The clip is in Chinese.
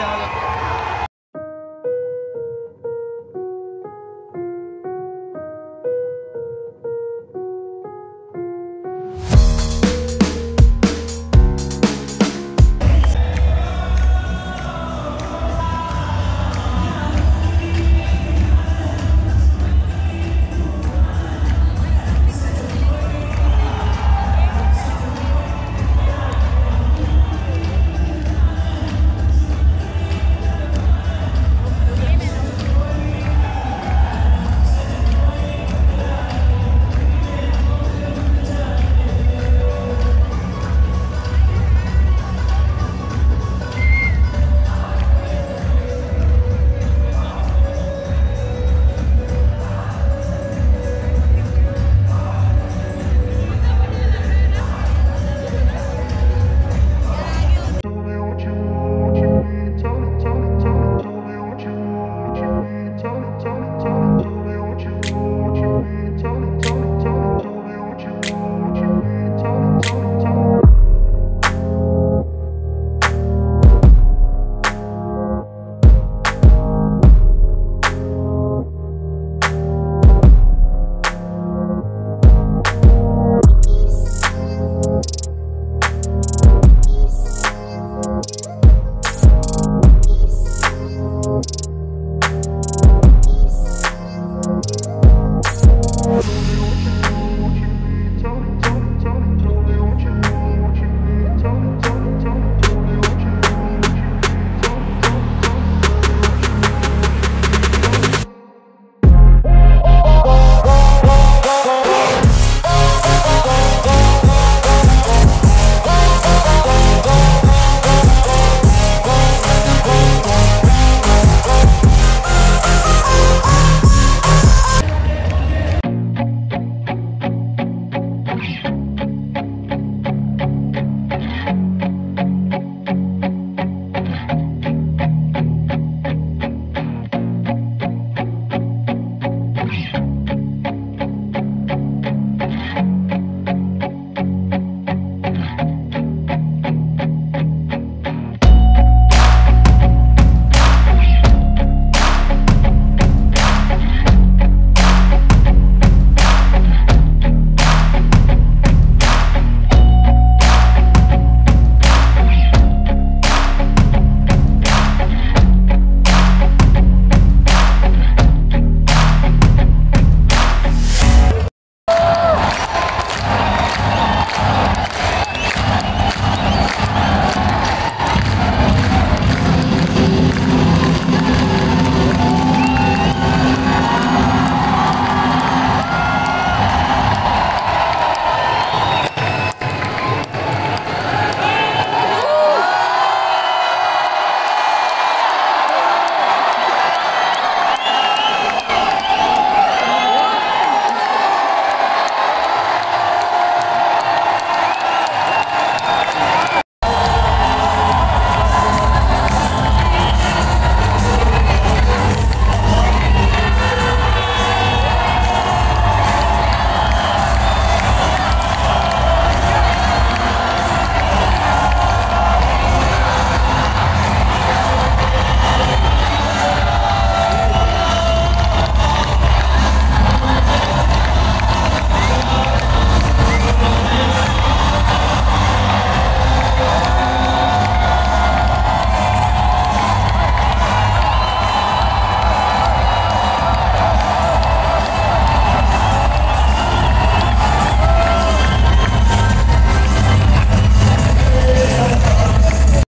好的。